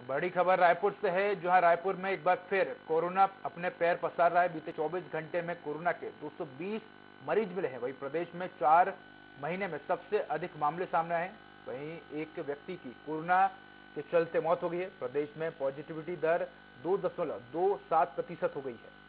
तो बड़ी खबर रायपुर से है जहाँ रायपुर में एक बार फिर कोरोना अपने पैर पसार रहा है। बीते 24 घंटे में कोरोना के 220 मरीज़ मिले हैं। वहीं प्रदेश में चार महीने में सबसे अधिक मामले सामने आए वहीं एक व्यक्ति की कोरोना के चलते मौत हो गई है। प्रदेश में पॉजिटिविटी दर दो दशमलव दो सात प्रतिशत हो गई है।